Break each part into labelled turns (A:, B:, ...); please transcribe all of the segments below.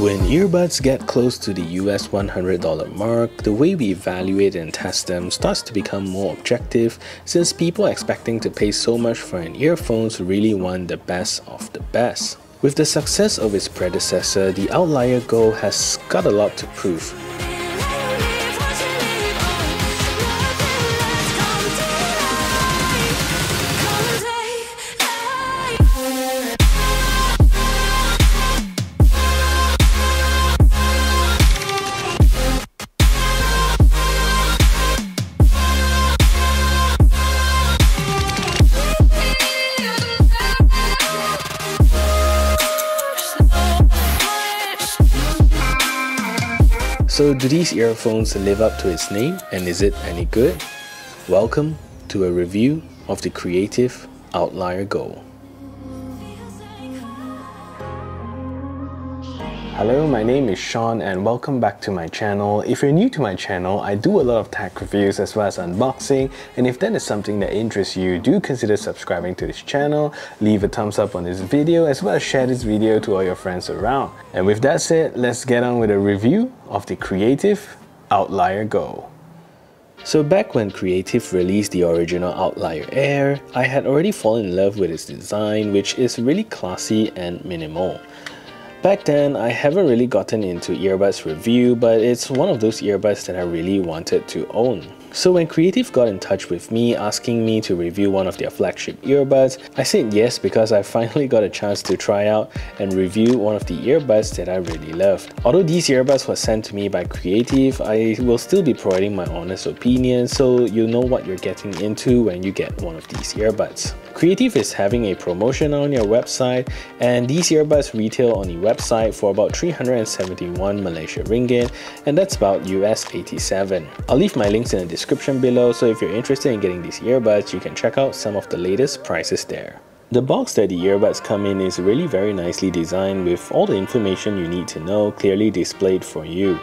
A: When earbuds get close to the US $100 mark, the way we evaluate and test them starts to become more objective since people expecting to pay so much for an earphones really want the best of the best. With the success of its predecessor, the Outlier Gold has got a lot to prove. So do these earphones live up to its name and is it any good? Welcome to a review of the Creative Outlier Gold. Hello, my name is Sean and welcome back to my channel. If you're new to my channel, I do a lot of tech reviews as well as unboxing and if that is something that interests you, do consider subscribing to this channel, leave a thumbs up on this video as well as share this video to all your friends around. And with that said, let's get on with a review of the Creative Outlier Gold. So back when Creative released the original Outlier Air, I had already fallen in love with its design which is really classy and minimal. Back then, I haven't really gotten into earbuds review, but it's one of those earbuds that I really wanted to own. So when Creative got in touch with me asking me to review one of their flagship earbuds, I said yes because I finally got a chance to try out and review one of the earbuds that I really loved. Although these earbuds were sent to me by Creative, I will still be providing my honest opinion so you know what you're getting into when you get one of these earbuds. Creative is having a promotion on your website and these earbuds retail on the website for about 371 Malaysia ringgit and that's about US 87. I'll leave my links in the description below so if you're interested in getting these earbuds you can check out some of the latest prices there. The box that the earbuds come in is really very nicely designed with all the information you need to know clearly displayed for you.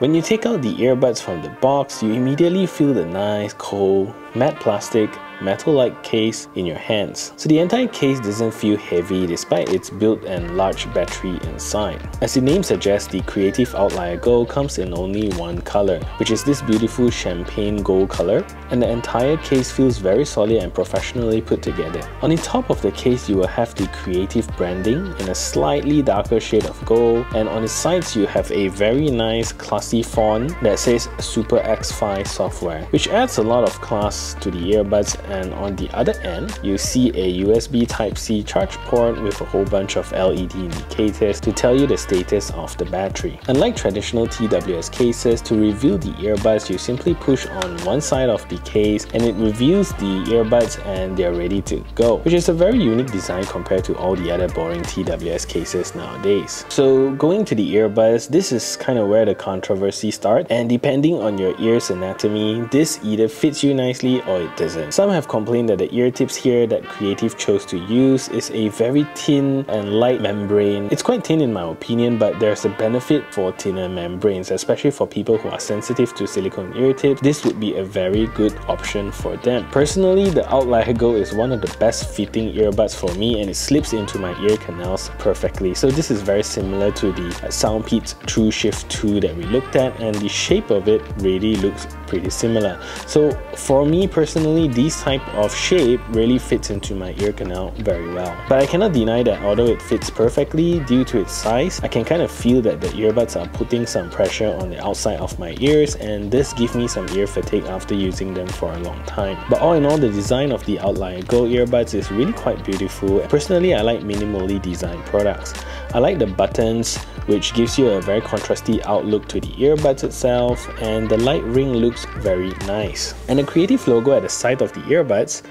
A: When you take out the earbuds from the box, you immediately feel the nice, cold, matte plastic metal-like case in your hands. So the entire case doesn't feel heavy despite its built and large battery inside. As the name suggests, the Creative Outlier Gold comes in only one color, which is this beautiful champagne gold color, and the entire case feels very solid and professionally put together. On the top of the case, you will have the Creative branding in a slightly darker shade of gold, and on the sides you have a very nice classy font that says Super X-Fi software, which adds a lot of class to the earbuds and on the other end, you see a USB Type-C charge port with a whole bunch of LED indicators to tell you the status of the battery. Unlike traditional TWS cases, to reveal the earbuds, you simply push on one side of the case and it reveals the earbuds and they're ready to go, which is a very unique design compared to all the other boring TWS cases nowadays. So going to the earbuds, this is kind of where the controversy starts and depending on your ear's anatomy, this either fits you nicely or it doesn't. Some have complained that the ear tips here that Creative chose to use is a very thin and light membrane. It's quite thin in my opinion, but there's a benefit for thinner membranes, especially for people who are sensitive to silicone ear tips. This would be a very good option for them. Personally, the Outlier Gold is one of the best fitting earbuds for me and it slips into my ear canals perfectly. So this is very similar to the Soundpeats True Shift 2 that we looked at and the shape of it really looks pretty similar. So for me personally, these type of shape really fits into my ear canal very well. But I cannot deny that although it fits perfectly due to its size, I can kind of feel that the earbuds are putting some pressure on the outside of my ears and this gives me some ear fatigue after using them for a long time. But all in all, the design of the Outlier Gold earbuds is really quite beautiful. Personally, I like minimally designed products. I like the buttons, which gives you a very contrasty outlook to the earbuds itself and the light ring looks very nice. And the creative logo at the side of the earbuds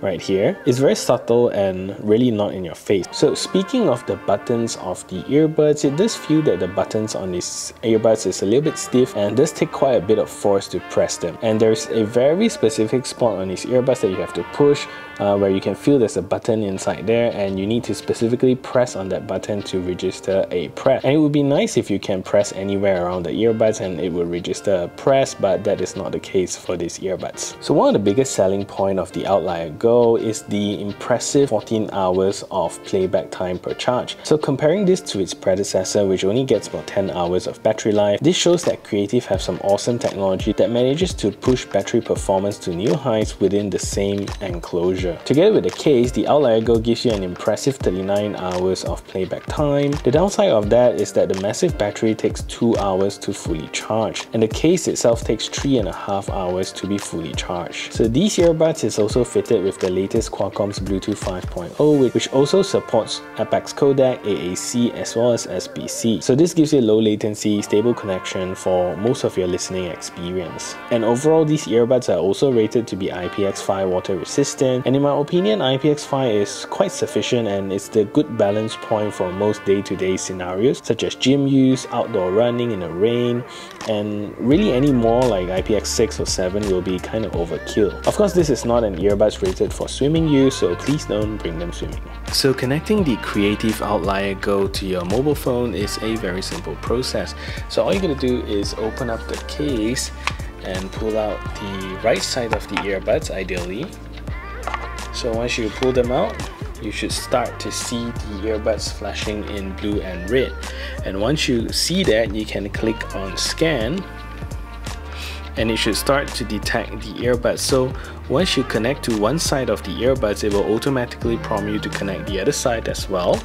A: right here. It's very subtle and really not in your face. So speaking of the buttons of the earbuds, it does feel that the buttons on these earbuds is a little bit stiff and does take quite a bit of force to press them. And there's a very specific spot on these earbuds that you have to push uh, where you can feel there's a button inside there and you need to specifically press on that button to register a press. And it would be nice if you can press anywhere around the earbuds and it will register a press, but that is not the case for these earbuds. So one of the biggest selling point of the Outlier Gold is the impressive 14 hours of playback time per charge. So comparing this to its predecessor, which only gets about 10 hours of battery life, this shows that Creative have some awesome technology that manages to push battery performance to new heights within the same enclosure. Together with the case, the Outlier Gold gives you an impressive 39 hours of playback time. The downside of that is that the massive battery takes 2 hours to fully charge, and the case itself takes 3.5 hours to be fully charged. So these earbuds is also fitted with the latest Qualcomm's Bluetooth 5.0 which also supports aptX codec, AAC as well as SBC. So this gives you low latency, stable connection for most of your listening experience. And overall these earbuds are also rated to be IPX5 water resistant and in my opinion, IPX5 is quite sufficient and it's the good balance point for most day-to-day -day scenarios such as gym use, outdoor running in the rain, and really any more like IPX6 or 7 will be kind of overkill. Of course, this is not an earbuds rated for swimming use, so please don't bring them swimming. So connecting the Creative Outlier Gold to your mobile phone is a very simple process. So all you're gonna do is open up the case and pull out the right side of the earbuds ideally so once you pull them out, you should start to see the earbuds flashing in blue and red. And once you see that, you can click on scan and it should start to detect the earbuds. So once you connect to one side of the earbuds, it will automatically prompt you to connect the other side as well.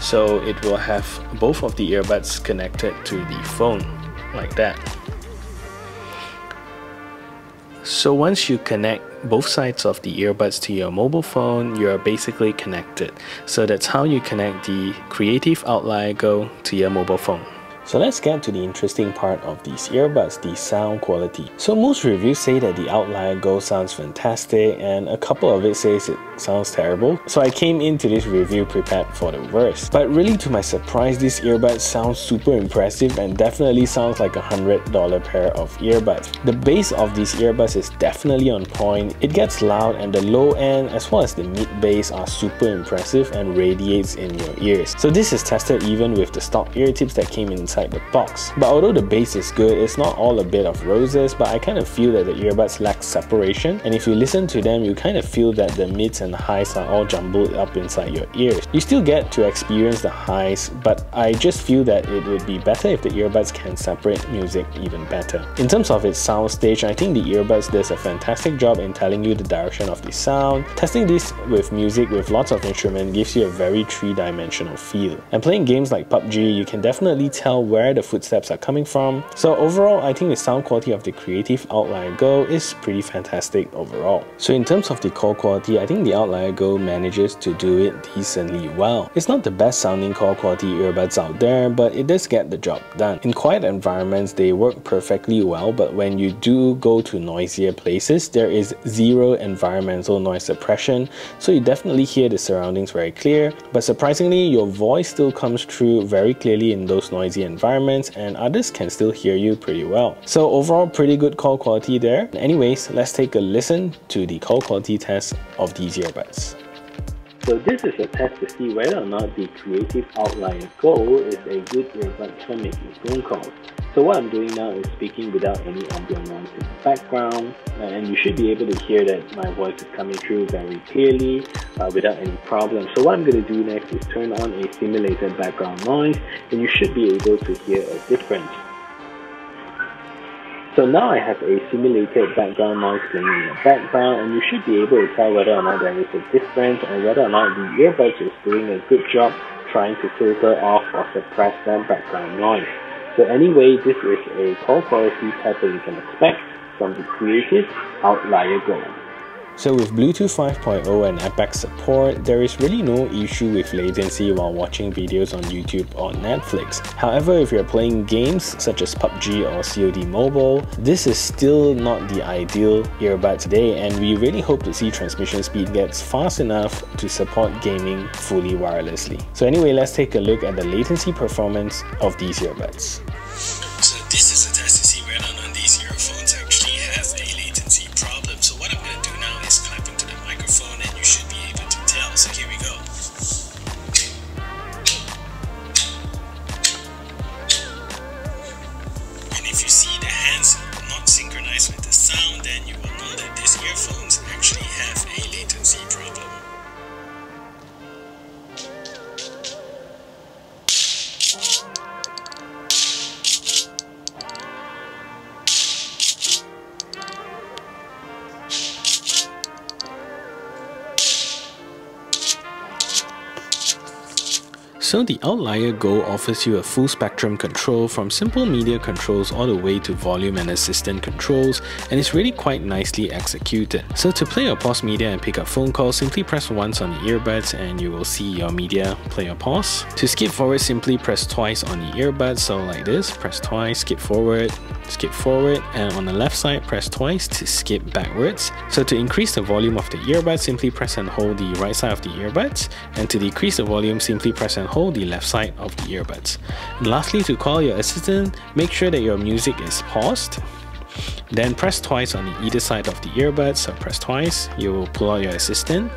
A: So it will have both of the earbuds connected to the phone like that. So once you connect both sides of the earbuds to your mobile phone, you're basically connected. So that's how you connect the Creative Outlier Gold to your mobile phone. So let's get to the interesting part of these earbuds, the sound quality. So most reviews say that the Outlier Gold sounds fantastic and a couple of it says it sounds terrible. So I came into this review prepared for the worst. But really to my surprise, this earbud sounds super impressive and definitely sounds like a $100 pair of earbuds. The bass of these earbuds is definitely on point. It gets loud and the low end as well as the mid bass are super impressive and radiates in your ears. So this is tested even with the stock ear tips that came inside inside the box. But although the bass is good, it's not all a bit of roses, but I kind of feel that the earbuds lack separation, and if you listen to them, you kind of feel that the mids and highs are all jumbled up inside your ears. You still get to experience the highs, but I just feel that it would be better if the earbuds can separate music even better. In terms of its sound stage, I think the earbuds does a fantastic job in telling you the direction of the sound. Testing this with music with lots of instruments gives you a very three-dimensional feel. And playing games like PUBG, you can definitely tell where the footsteps are coming from. So overall, I think the sound quality of the Creative Outlier Gold is pretty fantastic overall. So in terms of the call quality, I think the Outlier Gold manages to do it decently well. It's not the best sounding call quality earbuds out there, but it does get the job done. In quiet environments, they work perfectly well, but when you do go to noisier places, there is zero environmental noise suppression, so you definitely hear the surroundings very clear, but surprisingly, your voice still comes through very clearly in those noisy environments environments and others can still hear you pretty well. So overall pretty good call quality there. Anyways, let's take a listen to the call quality test of these earbuds. So this is a test to see whether or not the Creative Outlier Gold is a good earbud for making phone calls. So what I'm doing now is speaking without any ambient noise in the background and you should be able to hear that my voice is coming through very clearly uh, without any problem. So what I'm going to do next is turn on a simulated background noise and you should be able to hear a difference. So now I have a simulated background noise playing in the background and you should be able to tell whether or not there is a difference and whether or not the earbuds is doing a good job trying to filter off or suppress that background noise. So anyway, this is a call quality test that you can expect from the Creative Outlier Gold. So with Bluetooth 5.0 and aptX support, there is really no issue with latency while watching videos on YouTube or Netflix. However, if you're playing games such as PUBG or COD Mobile, this is still not the ideal earbud today and we really hope to see transmission speed gets fast enough to support gaming fully wirelessly. So anyway, let's take a look at the latency performance of these earbuds.
B: So this is a test to see whether or not So the
A: Outlier Gold offers you a full spectrum control from simple media controls all the way to volume and assistant controls and it's really quite nicely executed. So to play or pause media and pick up phone calls, simply press once on the earbuds and you will see your media play or pause. To skip forward, simply press twice on the earbuds, so like this, press twice, skip forward, skip forward and on the left side press twice to skip backwards. So to increase the volume of the earbuds, simply press and hold the right side of the earbuds and to decrease the volume, simply press and hold the left side of the earbuds. And lastly, to call your assistant, make sure that your music is paused. Then press twice on the either side of the earbuds, so press twice, you will pull out your assistant.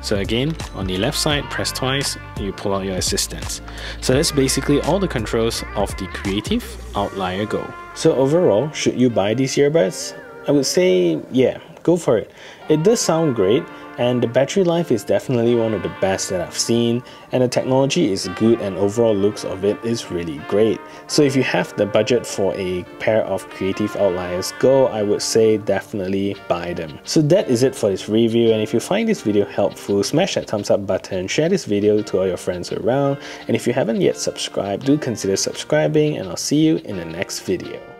A: So again, on the left side, press twice, you pull out your assistants. So that's basically all the controls of the Creative Outlier Gold. So overall, should you buy these earbuds? I would say, yeah, go for it. It does sound great and the battery life is definitely one of the best that I've seen and the technology is good and overall looks of it is really great. So if you have the budget for a pair of Creative Outliers Gold, I would say definitely buy them. So that is it for this review and if you find this video helpful, smash that thumbs up button, share this video to all your friends around and if you haven't yet subscribed, do consider subscribing and I'll see you in the next video.